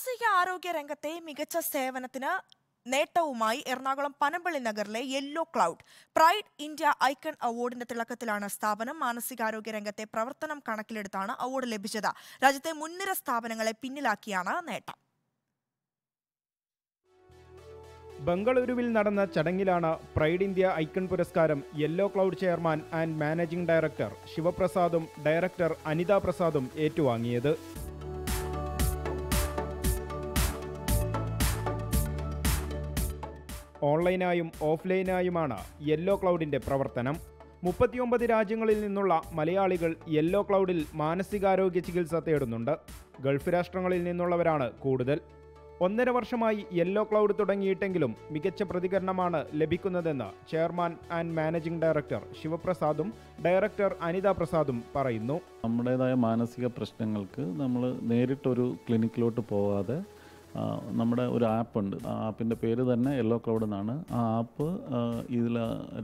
മാനസിക ആരോഗ്യ രംഗത്തെ മികച്ച സേവനത്തിന് നേട്ടവുമായി എറണാകുളം പനമ്പള്ളി നഗറിലെ Yellow Cloud Pride India Icon അവാർഡിന്റെ തിളക്കത്തിലാണ് സ്ഥാപനം മാനസികാരോഗ്യ രംഗത്തെ പ്രവർത്തനം കണക്കിലെടുത്താണ് അവാർഡ് ലഭിച്ചത്. രാജ്യത്തെ മുൻനിര സ്ഥാപനങ്ങളെ പിന്നിലാക്കിയാണ് നേട്ടം. ബംഗളൂരുവിൽ നടന്ന ചടങ്ങിലാണ് പ്രൈഡ് ഇന്ത്യ ഐക്കൺ പുരസ്കാരം yellow cloud chairman and managing director ശിവപ്രസാദും director Anita പ്രസാദും ഏറ്റുവാങ്ങിയത്. ഓൺലൈനായും ഓഫ്ലൈനായുമാണ് യെല്ലോ ക്ലൗഡിന്റെ പ്രവർത്തനം. മുപ്പത്തിയൊമ്പത് രാജ്യങ്ങളിൽ നിന്നുള്ള മലയാളികൾ യെല്ലോ ക്ലൗഡിൽ മാനസികാരോഗ്യ ചികിത്സ തേടുന്നുണ്ട്. ഗൾഫ് രാഷ്ട്രങ്ങളിൽ നിന്നുള്ളവരാണ് കൂടുതൽ. ഒന്നര വർഷമായി യെല്ലോ ക്ലൗഡ് തുടങ്ങിയിട്ടെങ്കിലും മികച്ച പ്രതികരണമാണ് ലഭിക്കുന്നതെന്ന് ചെയർമാൻ ആൻഡ് മാനേജിംഗ് ഡയറക്ടർ ശിവപ്രസാദും ഡയറക്ടർ അനിത പ്രസാദും പറയുന്നു. നമ്മുടേതായ മാനസിക പ്രശ്നങ്ങൾക്ക് നമ്മൾ നേരിട്ടൊരു ക്ലിനിക്കിലോട്ട് പോവാതെ നമ്മുടെ ഒരു ആപ്പുണ്ട്. ആ ആപ്പിന്റെ പേര് തന്നെ യെല്ലോ ക്ലൗഡ് എന്നാണ്. ആ ആപ്പ് ഇതിൽ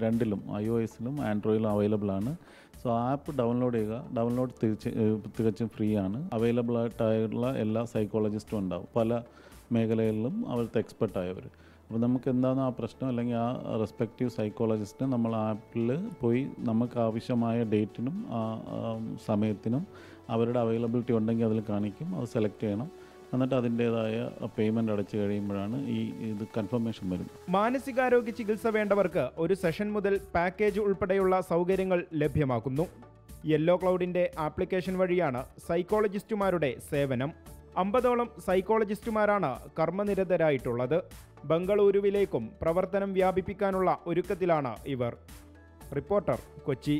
രണ്ടിലും ഐ ഒ എസിലും ആൻഡ്രോയിലും അവൈലബിൾ ആണ്. സോ ആ ആപ്പ് ഡൗൺലോഡ് ചെയ്യുക ഡൗൺലോഡ് തിരിച്ച് തികച്ചും ഫ്രീ ആണ്. അവൈലബിൾ ആയിട്ടുള്ള എല്ലാ സൈക്കോളജിസ്റ്റും ഉണ്ടാവും. പല മേഖലകളിലും അവിടുത്തെ എക്സ്പെർട്ട് ആയവർ അപ്പോൾ നമുക്ക് എന്താണ് ആ പ്രശ്നം അല്ലെങ്കിൽ ആ റെസ്പെക്റ്റീവ് സൈക്കോളജിസ്റ്റ് നമ്മൾ ആപ്പിൽ പോയി നമുക്ക് ആവശ്യമായ ഡേറ്റിനും സമയത്തിനും അവരുടെ അവൈലബിലിറ്റി ഉണ്ടെങ്കിൽ അതിൽ കാണിക്കും അത് സെലക്ട് ചെയ്യണം. എന്നിട്ട് അതിന്റേതായ പേയ്മെന്റ് അടച്ചു കഴിയുമ്പോഴാണ് ഈ ഇത് കൺഫർമേഷൻ വരും മാനസികാരോഗ്യ ചികിത്സ വേണ്ടവർക്ക് ഒരു സെഷൻ മുതൽ പാക്കേജ് ഉൾപ്പെടെയുള്ള സൗകര്യങ്ങൾ ലഭ്യമാക്കുന്നു. യെല്ലോ ക്ലൗഡിന്റെ ആപ്ലിക്കേഷൻ വഴിയാണ് സൈക്കോളജിസ്റ്റുമാരുടെ സേവനം. അമ്പതോളം സൈക്കോളജിസ്റ്റുമാരാണ് കർമ്മനിരതരായിട്ടുള്ളത്. ബംഗളൂരുവിലേക്കും പ്രവർത്തനം വ്യാപിപ്പിക്കാനുള്ള ഒരുക്കത്തിലാണ് ഇവർ. റിപ്പോർട്ടർ കൊച്ചി.